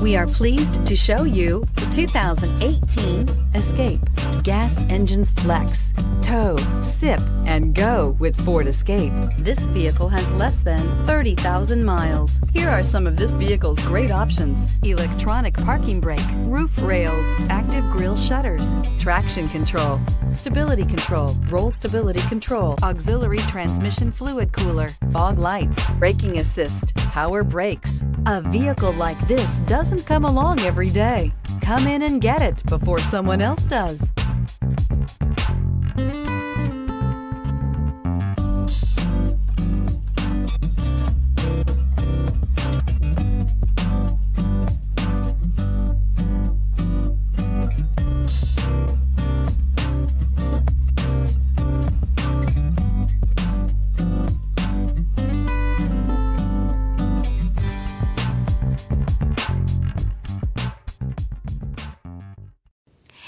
We are pleased to show you the 2018 Escape. Gas engines flex, tow, sip, and go with Ford Escape. This vehicle has less than 30,000 miles. Here are some of this vehicle's great options. Electronic parking brake, roof rails, active grille shutters, traction control, stability control, roll stability control, auxiliary transmission fluid cooler, fog lights, braking assist, power brakes. A vehicle like this doesn't come along every day. Come in and get it before someone else does.